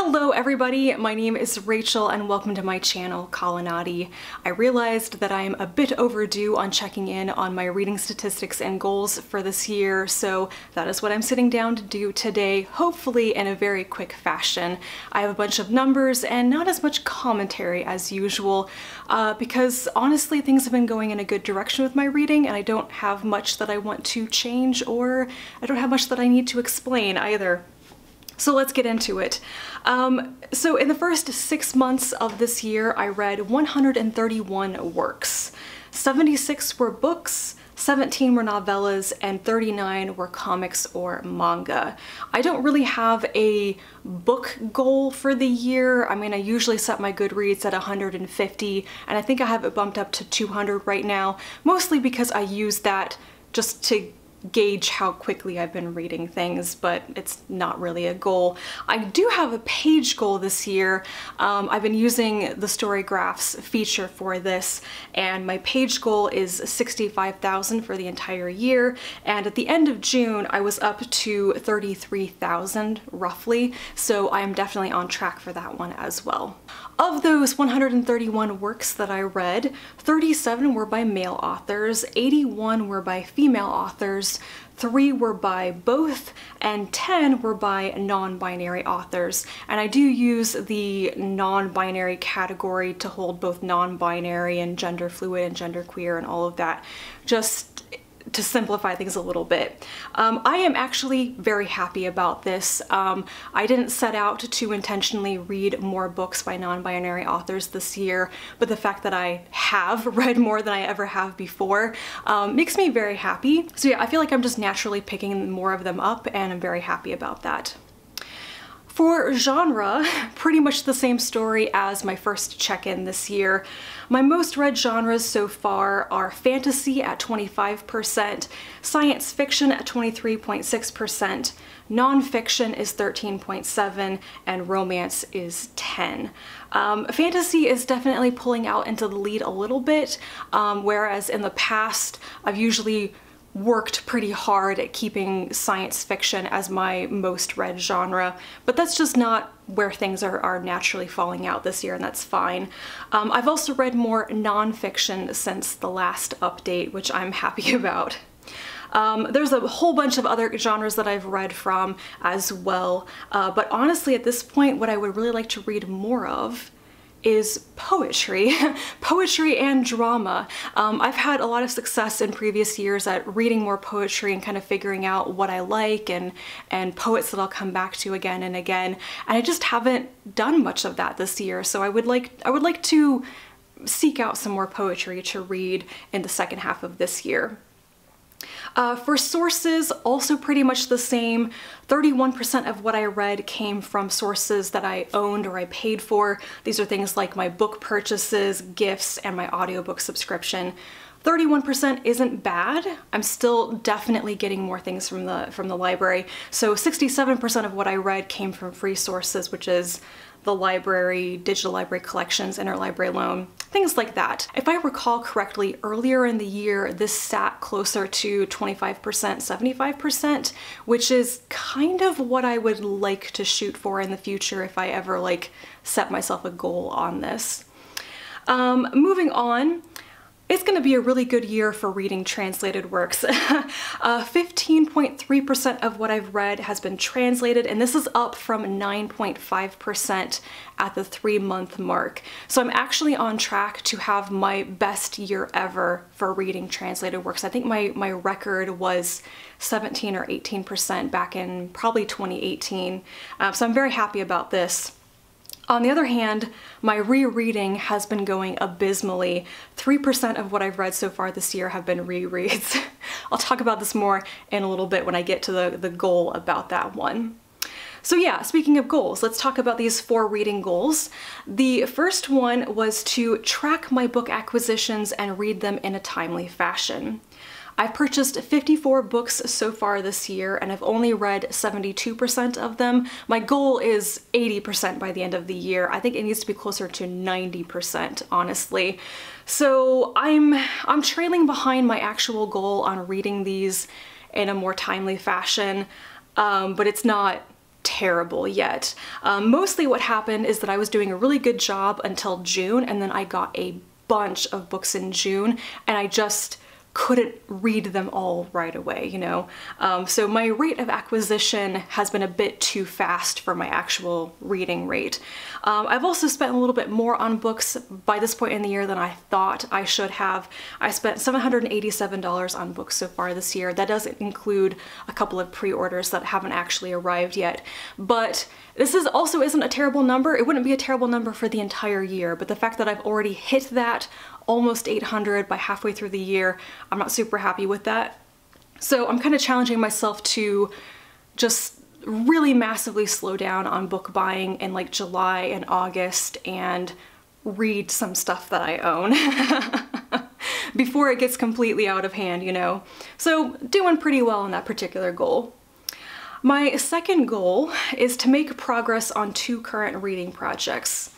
Hello everybody, my name is Rachel and welcome to my channel, Kalanadi. I realized that I am a bit overdue on checking in on my reading statistics and goals for this year, so that is what I'm sitting down to do today, hopefully in a very quick fashion. I have a bunch of numbers and not as much commentary as usual, uh, because honestly things have been going in a good direction with my reading and I don't have much that I want to change or I don't have much that I need to explain either. So let's get into it. Um, so in the first six months of this year, I read 131 works. 76 were books, 17 were novellas, and 39 were comics or manga. I don't really have a book goal for the year. I mean, I usually set my Goodreads at 150, and I think I have it bumped up to 200 right now, mostly because I use that just to gauge how quickly I've been reading things, but it's not really a goal. I do have a page goal this year. Um, I've been using the StoryGraph's feature for this, and my page goal is 65,000 for the entire year, and at the end of June, I was up to 33,000 roughly, so I am definitely on track for that one as well. Of those 131 works that I read, 37 were by male authors, 81 were by female authors, 3 were by both, and 10 were by non-binary authors. And I do use the non-binary category to hold both non-binary and gender fluid and gender queer and all of that. Just to simplify things a little bit. Um, I am actually very happy about this. Um, I didn't set out to intentionally read more books by non-binary authors this year, but the fact that I have read more than I ever have before um, makes me very happy. So yeah, I feel like I'm just naturally picking more of them up and I'm very happy about that. For genre, pretty much the same story as my first check-in this year. My most read genres so far are fantasy at 25%, science fiction at 23.6%, nonfiction is 13.7, and romance is 10. Um, fantasy is definitely pulling out into the lead a little bit, um, whereas in the past I've usually worked pretty hard at keeping science fiction as my most read genre, but that's just not where things are, are naturally falling out this year, and that's fine. Um, I've also read more nonfiction since the last update, which I'm happy about. Um, there's a whole bunch of other genres that I've read from as well, uh, but honestly at this point what I would really like to read more of is poetry, poetry and drama. Um, I've had a lot of success in previous years at reading more poetry and kind of figuring out what I like and, and poets that I'll come back to again and again. And I just haven't done much of that this year. So I would like, I would like to seek out some more poetry to read in the second half of this year. Uh, for sources, also pretty much the same. 31% of what I read came from sources that I owned or I paid for. These are things like my book purchases, gifts, and my audiobook subscription. 31% isn't bad. I'm still definitely getting more things from the from the library. So 67% of what I read came from free sources, which is the library, digital library collections, interlibrary loan, things like that. If I recall correctly, earlier in the year, this sat closer to 25%, 75%, which is kind of what I would like to shoot for in the future if I ever like set myself a goal on this. Um, moving on, it's going to be a really good year for reading translated works. 15.3% uh, of what I've read has been translated, and this is up from 9.5% at the three month mark. So I'm actually on track to have my best year ever for reading translated works. I think my, my record was 17 or 18% back in probably 2018. Uh, so I'm very happy about this. On the other hand, my rereading has been going abysmally. 3% of what I've read so far this year have been rereads. I'll talk about this more in a little bit when I get to the, the goal about that one. So yeah, speaking of goals, let's talk about these four reading goals. The first one was to track my book acquisitions and read them in a timely fashion. I've purchased 54 books so far this year and I've only read 72% of them. My goal is 80% by the end of the year. I think it needs to be closer to 90%, honestly. So I'm, I'm trailing behind my actual goal on reading these in a more timely fashion, um, but it's not terrible yet. Um, mostly what happened is that I was doing a really good job until June and then I got a bunch of books in June and I just couldn't read them all right away, you know? Um, so my rate of acquisition has been a bit too fast for my actual reading rate. Um, I've also spent a little bit more on books by this point in the year than I thought I should have. I spent $787 on books so far this year. That doesn't include a couple of pre-orders that haven't actually arrived yet. But this is also isn't a terrible number. It wouldn't be a terrible number for the entire year, but the fact that I've already hit that almost 800 by halfway through the year. I'm not super happy with that. So I'm kind of challenging myself to just really massively slow down on book buying in like July and August and read some stuff that I own before it gets completely out of hand, you know? So doing pretty well on that particular goal. My second goal is to make progress on two current reading projects.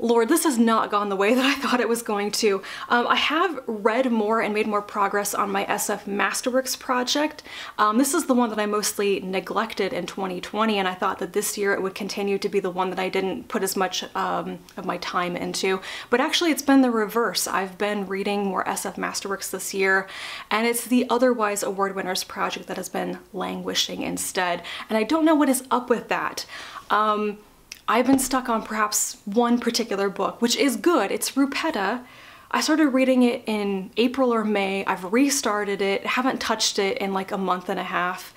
Lord, this has not gone the way that I thought it was going to. Um, I have read more and made more progress on my SF Masterworks project. Um, this is the one that I mostly neglected in 2020 and I thought that this year it would continue to be the one that I didn't put as much um, of my time into. But actually it's been the reverse. I've been reading more SF Masterworks this year and it's the Otherwise Award Winners project that has been languishing instead. And I don't know what is up with that. Um, I've been stuck on perhaps one particular book, which is good. It's Rupetta. I started reading it in April or May. I've restarted it, haven't touched it in like a month and a half,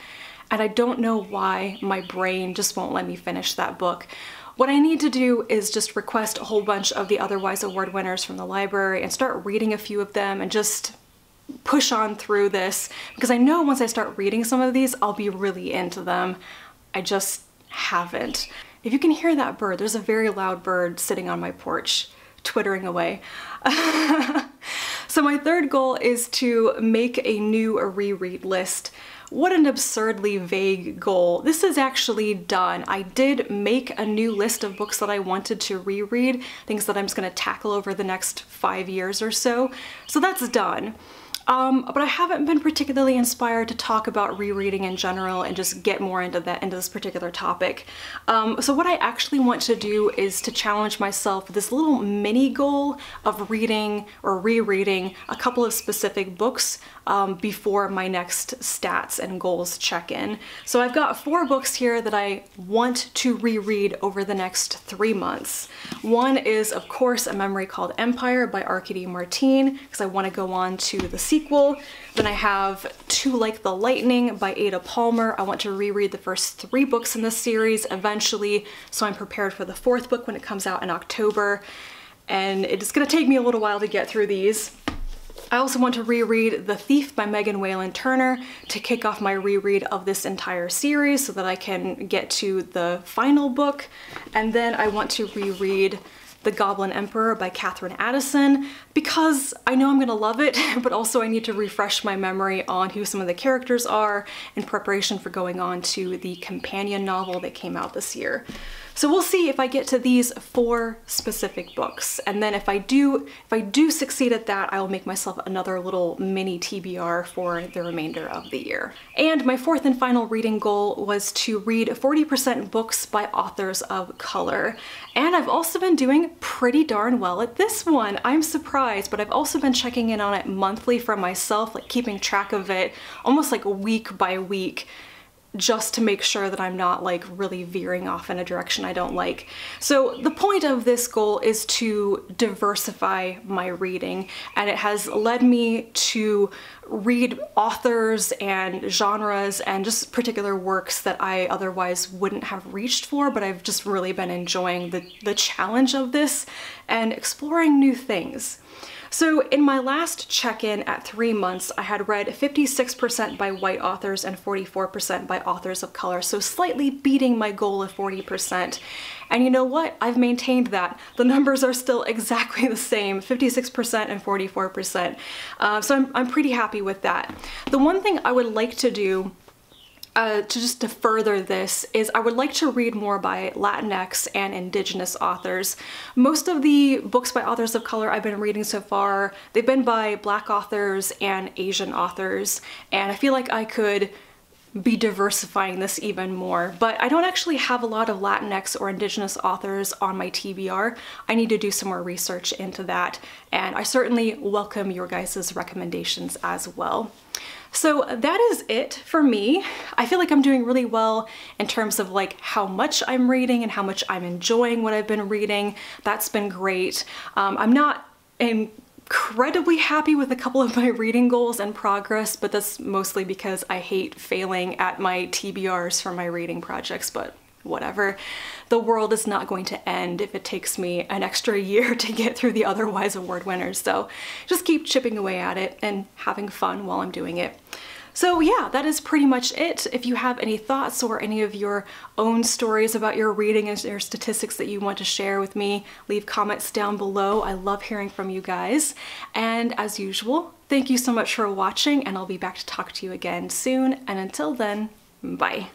and I don't know why my brain just won't let me finish that book. What I need to do is just request a whole bunch of the Otherwise Award winners from the library and start reading a few of them and just push on through this because I know once I start reading some of these, I'll be really into them. I just haven't. If you can hear that bird, there's a very loud bird sitting on my porch, twittering away. so my third goal is to make a new reread list. What an absurdly vague goal. This is actually done. I did make a new list of books that I wanted to reread, things that I'm just gonna tackle over the next five years or so. So that's done. Um, but I haven't been particularly inspired to talk about rereading in general and just get more into that into this particular topic. Um, so what I actually want to do is to challenge myself with this little mini goal of reading or rereading a couple of specific books um, before my next stats and goals check-in. So I've got four books here that I want to reread over the next three months. One is, of course, A Memory Called Empire by Arkady Martine, because I want to go on to the sequel. Then I have Too Like the Lightning by Ada Palmer. I want to reread the first three books in this series eventually, so I'm prepared for the fourth book when it comes out in October. And it's gonna take me a little while to get through these. I also want to reread The Thief by Megan Whalen Turner to kick off my reread of this entire series so that I can get to the final book. And then I want to reread the Goblin Emperor by Katherine Addison because I know I'm gonna love it, but also I need to refresh my memory on who some of the characters are in preparation for going on to the companion novel that came out this year. So we'll see if I get to these four specific books. And then if I do, if I do succeed at that, I will make myself another little mini TBR for the remainder of the year. And my fourth and final reading goal was to read 40% books by authors of color. And I've also been doing pretty darn well at this one. I'm surprised, but I've also been checking in on it monthly for myself, like keeping track of it almost like week by week just to make sure that I'm not like really veering off in a direction I don't like. So the point of this goal is to diversify my reading and it has led me to read authors and genres and just particular works that I otherwise wouldn't have reached for but I've just really been enjoying the, the challenge of this and exploring new things. So in my last check-in at three months, I had read 56% by white authors and 44% by authors of color, so slightly beating my goal of 40%. And you know what? I've maintained that. The numbers are still exactly the same, 56% and 44%. Uh, so I'm, I'm pretty happy with that. The one thing I would like to do uh, to just to further this is I would like to read more by Latinx and indigenous authors. Most of the books by authors of color I've been reading so far, they've been by black authors and Asian authors and I feel like I could be diversifying this even more. But I don't actually have a lot of Latinx or Indigenous authors on my TBR. I need to do some more research into that, and I certainly welcome your guys' recommendations as well. So that is it for me. I feel like I'm doing really well in terms of like how much I'm reading and how much I'm enjoying what I've been reading. That's been great. Um, I'm not in incredibly happy with a couple of my reading goals and progress, but that's mostly because I hate failing at my TBRs for my reading projects, but whatever. The world is not going to end if it takes me an extra year to get through the otherwise award winners, so just keep chipping away at it and having fun while I'm doing it. So yeah, that is pretty much it. If you have any thoughts or any of your own stories about your reading and your statistics that you want to share with me, leave comments down below. I love hearing from you guys. And as usual, thank you so much for watching and I'll be back to talk to you again soon. And until then, bye.